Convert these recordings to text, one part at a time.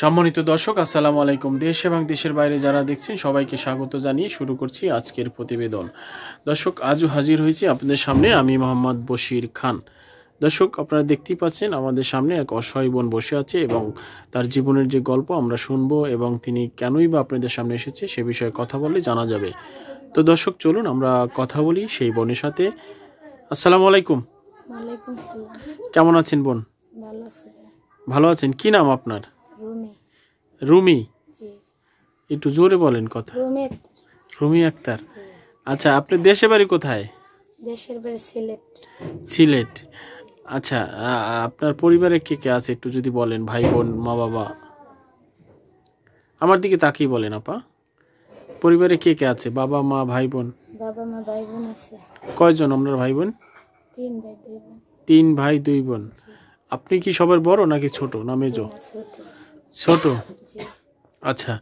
সম্মানিত দর্শক আসসালামু আলাইকুম। দেশ এবং দেশের বাইরে যারা দেখছেন সবাইকে স্বাগত জানিয়ে শুরু করছি আজকের প্রতিবেদন। দর্শক আজও হাজির হয়েছি আপনাদের সামনে আমি মোহাম্মদ বশির খান। দর্শক আপনারা দেখতেই পাচ্ছেন আমাদের সামনে এক অসহায় বোন বসে আছে এবং তার জীবনের যে গল্প আমরা শুনব এবং তিনি কেনই বা আপনাদের সামনে এসেছে সে বিষয়ে কথা বললে জানা যাবে। তো দর্শক চলুন আমরা কথা বলি সেই বোনের সাথে। আসসালামু আলাইকুম। কেমন আছেন বোন? ভালো আছেন? কি নাম আপনার? রুমি? একটু জোরে বলেন কথা। রুমি আক্তার, আচ্ছা আপনি দেশে বাড়ি কোথায়? দেশের বাড়ি সিলেট। সিলেট। আচ্ছা আপনার পরিবারে কে কে আছে একটু যদি বলেন ভাই বোন মা বাবা? আমার দিকে তাকিয়ে বলেন আপা। পরিবারে কে কে আছে? বাবা মা ভাই বোন? বাবা মা ভাই বোন আছে। কয়জন আপনার ভাই বোন? তিন ভাই দুই বোন। তিন ভাই দুই বোন। আপনি কি সবার বড় নাকি ছোট না মেজো? ছোট। আচ্ছা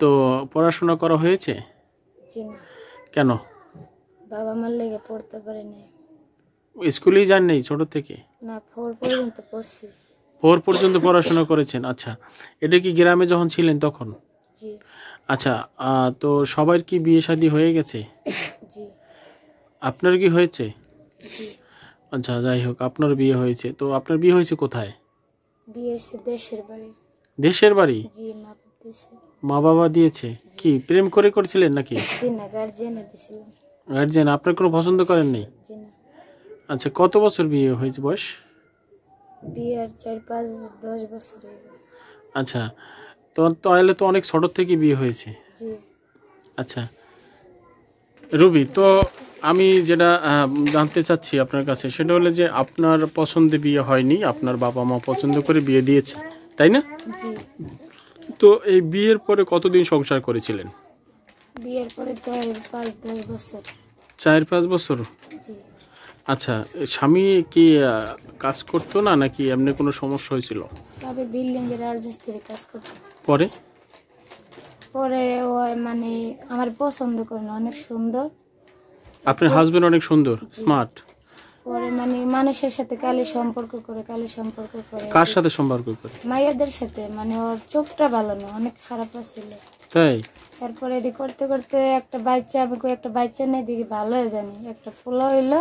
তো পড়াশোনা করা হয়েছে? জি না। কেন? বাবা মার লেগে পড়তে পারি নাই। স্কুলেই যান নেই ছোট থেকে? না ফোর পর্যন্ত পড়ছি। ফোর পর্যন্ত পড়াশোনা করেছেন? আচ্ছা এটা কি গ্রামে যখন ছিলেন তখন? জি। আচ্ছা তো সবার কি বিয়ে শাদী হয়ে গেছে? জি। আপনার কি হয়েছে? আচ্ছা যাই হোক আপনার বিয়ে হয়েছে। তো আপনার বিয়ে হয়েছে কোথায়? বিয়ে হয়েছে দেশের বাড়ি। দেশের বাড়ি? জি মা মা বাবা দিয়েছে? কি প্রেম করে করেছিলেন নাকি? জি না গার্জিয়ানে গার্জেন আপনার কোনো পছন্দ করেন নেই? জি না। আচ্ছা কত বছর বিয়ে হয়েছে বয়স? বিয়ের চার পাঁচ দশ বছর হয়ে গেল। আচ্ছা তো তাহলে তো অনেক ছোট থেকে বিয়ে হয়েছে। জি। আচ্ছা রুবি তো আমি যেটা আহ, জানতে চাচ্ছি আপনার কাছে সেটা হলো যে আপনার পছন্দে বিয়ে হয়নি আপনার বাবা মা পছন্দ করে বিয়ে দিয়েছে তাই না? জি। তো এই বিয়ের পরে কতদিন সংসার করেছিলেন? বিয়ের পরে চার পাঁচ দশ বছর। চার পাঁচ বছর? আচ্ছা স্বামী কি আহ, কাজ করতো না নাকি এমনি কোনো সমস্যা হয়েছিল? তবে বিল্ডিং এর রাজমিস্ত্রি কাজ করতো। পরে? পরে ও মানে আমার পছন্দ করে না অনেক সুন্দর। আপনার হাজবেন্ড অনেক সুন্দর স্মার্ট পরে মানে মানুষের সাথে কালি সম্পর্ক করে কালি সম্পর্ক করে। কার সাথে সম্পর্ক করে? মাইয়াদের সাথে মানে ওর চোখটা ভালো না অনেক খারাপ ছিল তাই? তারপরে এটি করতে করতে একটা বাচ্চা আমি কই একটা বাচ্চা নেই দেখি ভালো হয়ে জানি। একটা পোলা হইল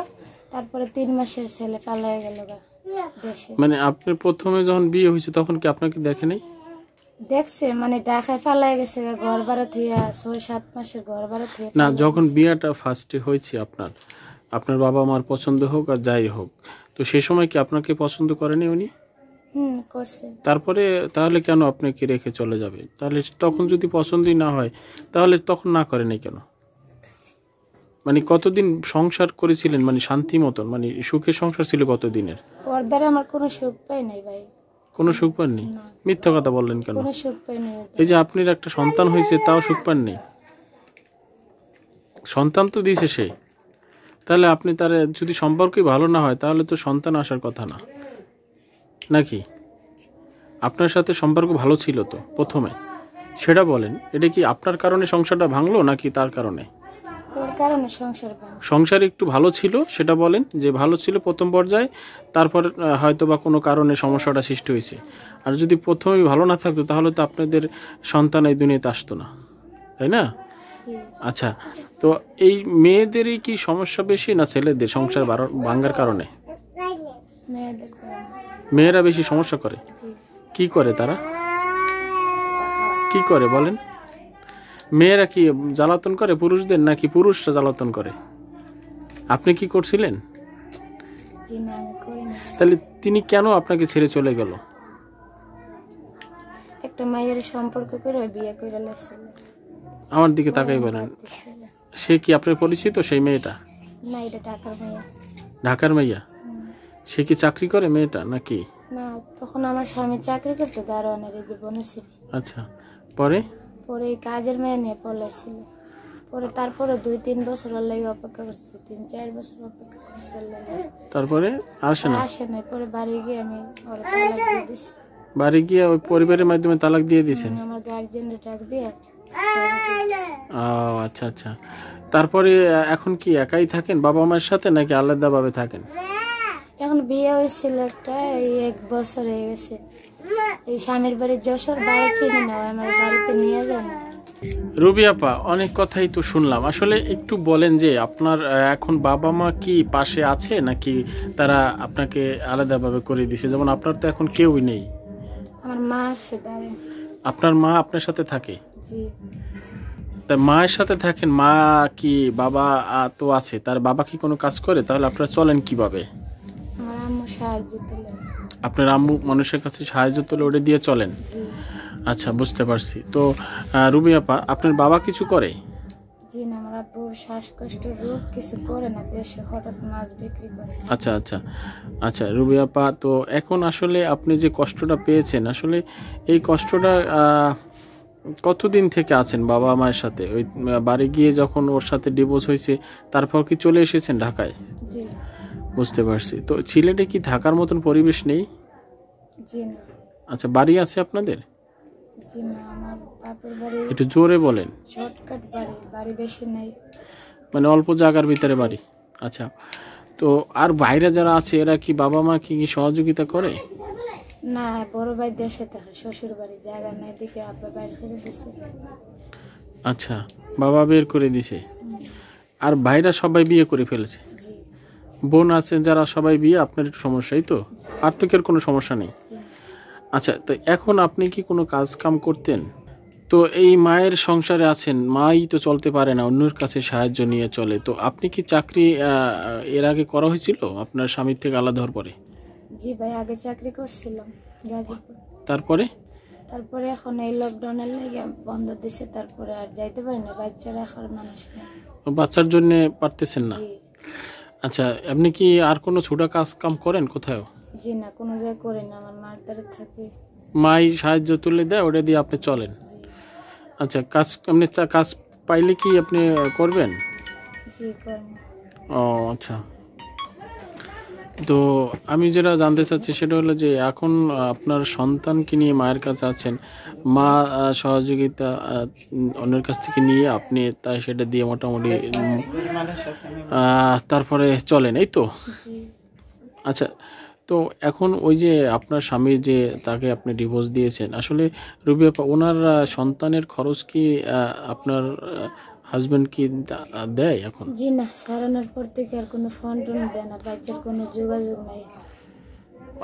তারপরে তিন মাসের ছেলে পালায় গেল গা দেশে। মানে আপনার প্রথমে যখন বিয়ে হয়েছে তখন কি আপনাকে দেখে নাই? দেখছে মানে ঢাকায় পালায় গেছে গা, ঘর ভাড়া থিয়া ছয় সাত মাসের ঘর ভাড়া থিয়া না যখন। বিয়েটা ফার্স্টে হয়েছে আপনার আপনার বাবা মার পছন্দ হোক আর যাই হোক। তো সে সময় কি আপনাকে পছন্দ করেনি উনি? হুম করছে। তারপরে তাহলে কেন আপনাকে রেখে চলে যাবে? তাহলে তখন যদি পছন্দই না হয় তাহলে তখন না করেনি কেন? মানে কতদিন সংসার করেছিলেন? মানে শান্তি মতন? মানে সুখের সংসার ছিল কতদিনের? ওর দ্বারা আমার কোনো সুখ পাই নাই ভাই। কোনো সুখ পাননি? মিথ্যা কথা বললেন কেন? কোনো সুখ পাই নাই ওর এই যে আপনার একটা সন্তান হয়েছে তাও সুখ পাননি? সন্তান তো দিয়েছে সে। তাহলে আপনি তার যদি সম্পর্কই ভালো না হয় তাহলে তো সন্তান আসার কথা না। নাকি? আপনার সাথে সম্পর্ক ভালো ছিল তো প্রথমে। সেটা বলেন এটা কি আপনার কারণে সংসারটা ভাঙলো নাকি তার কারণে? কারণে সংসার সংসার একটু ভালো ছিল সেটা বলেন যে ভালো ছিল প্রথম পর্যায়ে তারপর হয়তো বা কোনো কারণে সমস্যাটা সৃষ্টি হয়েছে। আর যদি প্রথমেই ভালো না থাকতো তাহলে তো আপনাদের সন্তান এই দুনিয়াতে আসতো না। তাই না? আচ্ছা তো এই মেয়েদেরই কি সমস্যা বেশি না ছেলেদের সংসার ভাঙার কারণে? মেয়েরা বেশি সমস্যা করে? কি করে তারা? কি করে বলেন? মেয়েরা কি জ্বালাতন করে পুরুষদের নাকি পুরুষরা জ্বালাতন করে? আপনি কি করছিলেন? তাহলে তিনি কেন আপনাকে ছেড়ে চলে গেল? একটা মায়ের সম্পর্ক করে বিয়ে করে আমার দিকে তাকাই বলেন সে কি আপনার পরিচিত সেই মেয়েটা? না এটা টাকার মাইয়া ঢাকার হুম। সে কি চাকরি করে মেয়েটা নাকি? না তখন আমার স্বামী চাকরি করতো দারোয়ানের এই যে বনেছিল আচ্ছা পরে? পরে এই কাজের মেয়ে নিয়ে পলাইছিল। পরে তারপরে দুই তিন বছর লাগে অপেক্ষা করছে তিন চার বছর অপেক্ষা করছে তারপরে আসে না? আসে নাই পরে বাড়ি গিয়ে আমি ওর তালাক দিয়ে দিছি। বাড়ি গিয়ে ওই পরিবারের মাধ্যমে তালাক দিয়ে দিয়েছেন? আমি আমার গার্জিয়ানের ডাক দিয়ে ও আচ্ছা আচ্ছা। তারপরে এখন কি একাই থাকেন বাবা মায়ের সাথে নাকি আলাদাভাবে থাকেন? এখন বিয়ে হয়েছিল একটা এই এক বছর হয়ে গেছে। এই স্বামীর বাড়ি যশোর বাড়ি চিনি না আমার বাড়িতে নিয়ে যায় না রবি আপা অনেক কথাই তো শুনলাম। আসলে একটু বলেন যে আপনার এখন বাবা মা কি পাশে আছে নাকি তারা আপনাকে আলাদাভাবে করে দিছে? যেমন আপনার তো এখন কেউই নেই। আমার মা আছে আপনার মা আপনার সাথে থাকে? তা মায়ের সাথে থাকেন মা কি বাবা তো আছে তার বাবা কি কোনো কাজ করে? তাহলে আপনারা চলেন কীভাবে? আপনার আম্মু মানুষের কাছে সাহায্য তোলে ওটা দিয়ে চলেন? আচ্ছা বুঝতে পারছি। তো রুবি আপা আপনার বাবা কিছু করে? আচ্ছা আচ্ছা। আচ্ছা রুবি আপা তো এখন আসলে আপনি যে কষ্টটা পেয়েছেন আসলে এই কষ্টটা আহ, কতদিন থেকে আছেন বাবা মায়ের সাথে? ওই বাড়ি গিয়ে যখন ওর সাথে ডিভোর্স হয়েছে তারপর কি চলে এসেছেন ঢাকায়? বুঝতে পারছি। তো সিলেটে কি থাকার মতন পরিবেশ নেই? আচ্ছা বাড়ি আছে আপনাদের? একটু জোরে বলেন। মানে অল্প জায়গার ভিতরে বাড়ি। আচ্ছা তো আর বাইরে যারা আছে এরা কি বাবা মা কি সহযোগিতা করে? না বড় ভাই দেশে থাকে শ্বশুর বাড়ি জায়গা নেই দিকে আব্বা বাইরে করে দিছে। আচ্ছা বাবা বের করে দিছে। আর ভাইরা সবাই বিয়ে করে ফেলেছে। বোন আছে যারা সবাই বিয়ে আপনার একটু সমস্যাই তো? আর্থিকের কোনো সমস্যা নেই? আচ্ছা তো এখন আপনি কি কোনো কাজ কাম করতেন? তো এই মায়ের সংসারে আছেন মাই তো চলতে পারে না অন্যের কাছে সাহায্য নিয়ে চলে। তো আপনি কি চাকরি এর আগে করা হয়েছিল? আপনার স্বামীর থেকে আলাদা হওয়ার পরে? জি ভাই আগে চাকরি করছিলাম গাজীপুর। তারপরে? তারপরে এখন এই লকডাউনের লেগে বন্ধ দিছে তারপরে আর যাইতে পারি না বাচ্চারা এখন মানুষ বাচ্চার জন্য পারতেছেন না? আচ্ছা আপনি কি আর কোনো ছোটো কাজ কাম করেন কোথাও? জি না কোনো জায়গায় করি না আমার মার দ্বারা থাকি। মাই সাহায্য তুলে দেয় ওটা দিয়ে আপনি চলেন। আচ্ছা কাজ আপনি কাজ পাইলে কি আপনি করবেন? জি ও আচ্ছা। তো আমি যেটা জানতে চাচ্ছি সেটা হলো যে এখন আপনার সন্তানকে নিয়ে মায়ের কাছে আছেন মা সহযোগিতা অন্যের কাছ থেকে নিয়ে আপনি তাই সেটা দিয়ে মোটামুটি আহ, তারপরে চলেন এই তো? আচ্ছা তো এখন ওই যে আপনার স্বামী যে তাকে আপনি ডিভোর্স দিয়েছেন আসলে রুবি ওনার সন্তানের খরচ কি আহ, আপনার হাজবেন্ড কি দেয় এখন? জি না সারানোর পর থেকে আর কোনো ফোন টোন দেয় না বাচ্চার কোনো যোগাযোগ নাই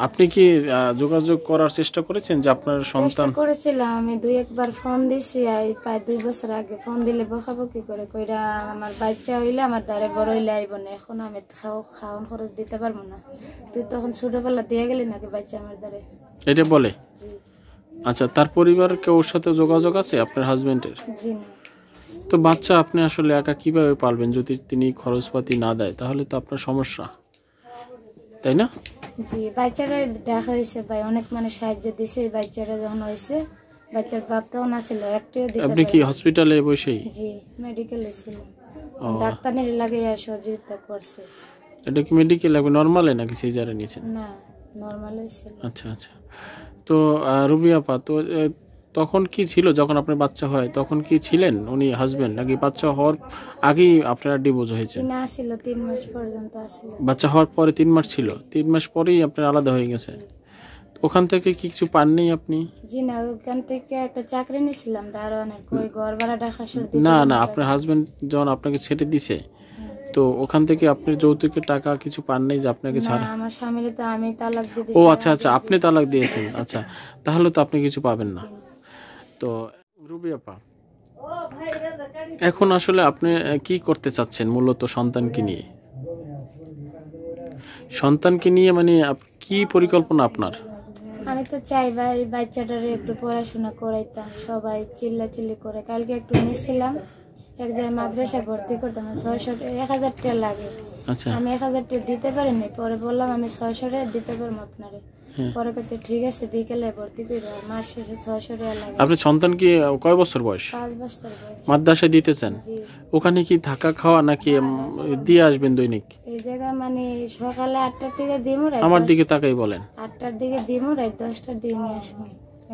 আপনি কি যোগাযোগ করার চেষ্টা করেছেন যে আপনার সন্তান করেছিলাম আমি দুই একবার ফোন দিছি আর এই প্রায় দুই বছর আগে ফোন দিলে বকাবকি করে কইরা আমার বাচ্চা হইলে আমার দ্বারে বড় হইলে আইব না এখন আমি খাও খাওয়ান খরচ দিতে পারব না। তুই তখন ছোটবেলা দিয়ে গেলি নাকি বাচ্চা আমার দ্বারে? এটা বলে? আচ্ছা তার পরিবার কেউ সাথে যোগাযোগ আছে আপনার হাজবেন্ডের জি না। তো বাচ্চা আপনি আসলে একা কীভাবে পালবেন? যদি তিনি খরচপাতি না দেয় তাহলে তো আপনার সমস্যা। তাই না? জি বাচ্চারা দেখা হয়েছে ভাই অনেক মানে সাহায্য দিছে বাচ্চারা যখন হয়েছে বাচ্চার বাপ তখন আসছিল একটিও দিতে আপনি কি হসপিটালে বসেই? জি মেডিকেলে ছিল। ডাক্তারের লাগে সহযোগিতা করছে। এটা কি মেডিকেল লাগবে নর্মালে নাকি সিজারে নিয়েছেন? না নর্মালই ছিল। আচ্ছা আচ্ছা। তো আহ, রুবি আপা তো তখন কি ছিল যখন আপনার বাচ্চা হয়? তখন কি ছিলেন উনি হাজবেন্ড নাকি বাচ্চা হওয়ার আগেই আপনারা ডিভোর্স হয়েছে কিনা আসছিল তিন মাস পর্যন্ত আসছিল বাচ্চা হওয়ার পরে তিন মাস ছিল তিন মাস পরেই আপনার আলাদা হয়ে গেছে। ওখান থেকে কি কিছু পাননি আপনি? জি না ওখান থেকে একটা চাকরি নিয়েছিলাম দারোয়ানের কই ঘর ভাড়া টাকা সর না না না। আপনার হাজবেন্ড যখন আপনাকে ছেড়ে দিছে হ্যাঁ। তো ওখান থেকে আপনি যৌতুকের টাকা কিছু পান নাই যে আপনাকে না ছাড়া? আমার স্বামীর তো আমি তালাক দিয়ে ও আচ্ছা আচ্ছা আপনি তালাক দিয়েছেন আচ্ছা তাহলে তো আপনি কিছু পাবেন না। তো রুবি আপা এখন আসলে আপনি কি করতে চাচ্ছেন মূলত সন্তানকে নিয়ে? সন্তানকে নিয়ে মানে কি পরিকল্পনা আপনার? আমি তো চাই ভাই বাচ্চাটারে একটু পড়াশোনা করাইতাম সবাই চিল্লা চিল্লি করে। কালকে একটু নিয়েছিলাম এক জায়গায় মাদ্রাসায় ভর্তি করতাম ছয়শো এক হাজার টাকা লাগে। আচ্ছা। আমি এক হাজার টাকা দিতে পারিনি পরে বললাম আমি ছয়শো টাকা দিতে পারব আপনারে। পরে ঠিক আছে বিকেলে ভর্তি মাস শেষে ছয়শো টাকা লাগে। আপনার সন্তান কি কয় বছর বয়স? পাঁচ বছর বয়স। মাদ্রাসায় দিতে চান জি। ওখানে কি থাকা খাওয়া নাকি দিয়ে আসবেন দৈনিক? এই জায়গায় মানে সকালে আটটার থেকে দিমু রাত আমার দিকে তাকাই বলেন। আটটার দিকে দিমু রাত দশটার দিকে নিয়ে আসব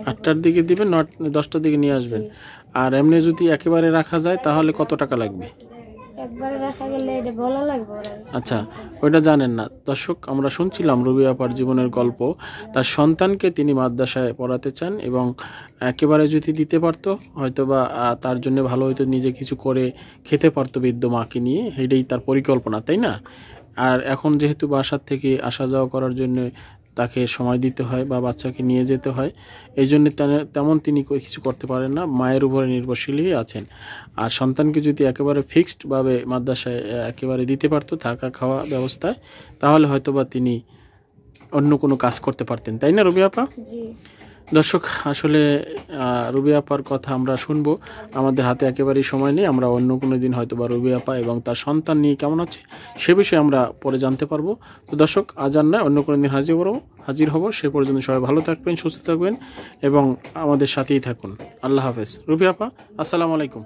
আটটার দিকে দিবেন দশটার দিকে নিয়ে আসবেন। আর এমনি যদি একেবারে রাখা যায় তাহলে কত টাকা লাগবে? আচ্ছা ওইটা জানেন না। দর্শক, আমরা শুনছিলাম রবি আপার জীবনের গল্প। তার সন্তানকে তিনি মাদ্রাসায় পড়াতে চান এবং একেবারে যদি দিতে পারতো হয়তো বা তার জন্য ভালো হয়তো নিজে কিছু করে খেতে পারতো বৃদ্ধ মাকে নিয়ে। এটাই তার পরিকল্পনা, তাই না? আর এখন যেহেতু বাসার থেকে আসা যাওয়া করার জন্য তাকে সময় দিতে হয় বা বাচ্চাকে নিয়ে যেতে হয়। এই জন্য তেমন তিনি কিছু করতে পারেন না। মায়ের উপরে নির্ভরশীলই আছেন। আর সন্তানকে যদি একেবারে ফিক্সডভাবে মাদ্রাসায় একেবারে দিতে পারতো থাকা, খাওয়া ব্যবস্থায়, তাহলে হয়তোবা তিনি অন্য কোনো কাজ করতে পারতেন। তাই না রবি আপা? দর্শক, আসলে রুবি আপার কথা আমরা শুনব। আমাদের হাতে একেবারেই সময় নেই। আমরা অন্য কোনো দিন হয়তো বা রুবি আপা এবং তার সন্তান নিয়ে কেমন আছে সে বিষয়ে আমরা পরে জানতে পারব। তো দর্শক, আজ আর নয়, অন্য কোনো দিন হাজির হব, হাজির হব। সে পর্যন্ত সবাই ভালো থাকবেন, সুস্থ থাকবেন এবং আমাদের সাথেই থাকুন। আল্লাহ হাফেজ। রুবি আপা, আসসালামু আলাইকুম।